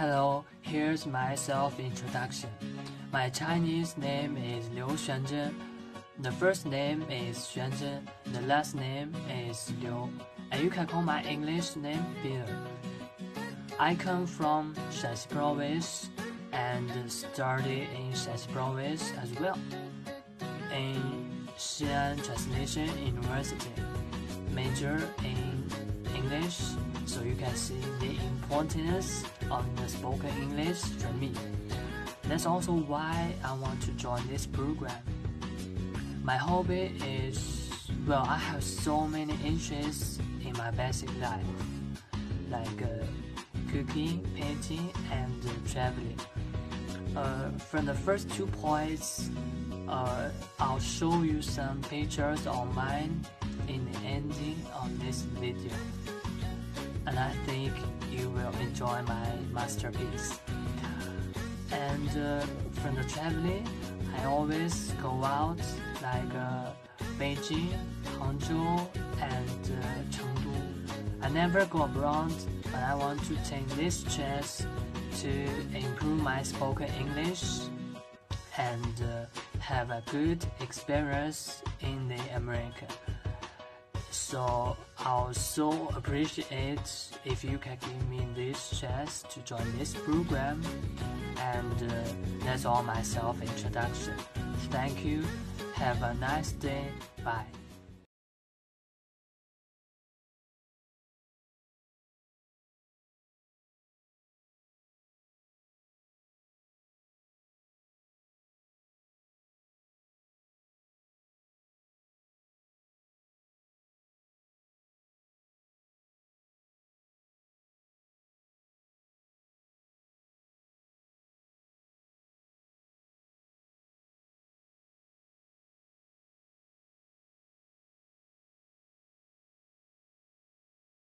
Hello, here's my self-introduction. My Chinese name is Liu Xuanzhen. The first name is Xuanzhen. The last name is Liu. And you can call my English name Peter. I come from Shaanxi province and study in Shaanxi province as well. In Xi'an Translation University. Major in English so you can see the importance of the spoken English for me. That's also why I want to join this program. My hobby is, well, I have so many interests in my basic life, like uh, cooking, painting, and uh, traveling. Uh, from the first two points, uh, I'll show you some pictures of mine in the ending of this video and I think you will enjoy my masterpiece. And uh, from the traveling, I always go out like uh, Beijing, Hangzhou, and uh, Chengdu. I never go abroad, but I want to take this chance to improve my spoken English and uh, have a good experience in the America. So I'll so appreciate if you can give me this chance to join this program. And uh, that's all my self introduction. Thank you. Have a nice day. Bye.